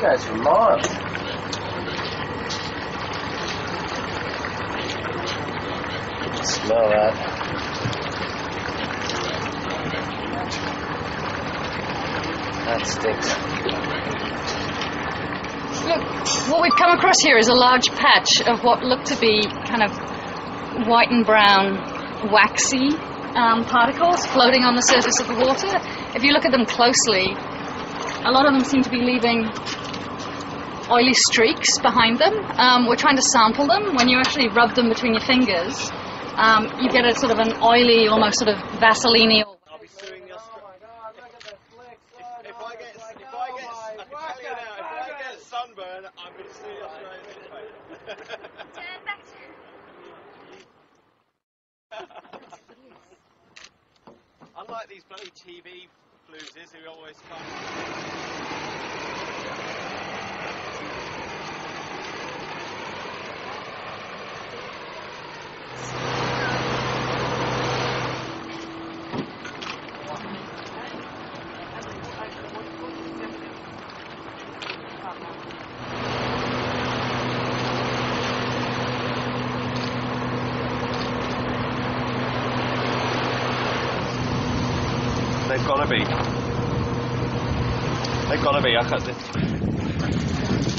goes for miles. Smell that. That stinks. Look, what we've come across here is a large patch of what looked to be kind of white and brown, waxy um, particles floating on the surface of the water. If you look at them closely, a lot of them seem to be leaving oily streaks behind them. Um, we're trying to sample them. When you actually rub them between your fingers, um, you get a sort of an oily, almost sort of Vaseline I'll be suing the Australian. If, if I get, if I get, I can tell you now, if I get sunburn, I'm going to sue the Australian newspaper. Unlike these bloody TV floozes who always come. They've got to be. They've got to be. I this.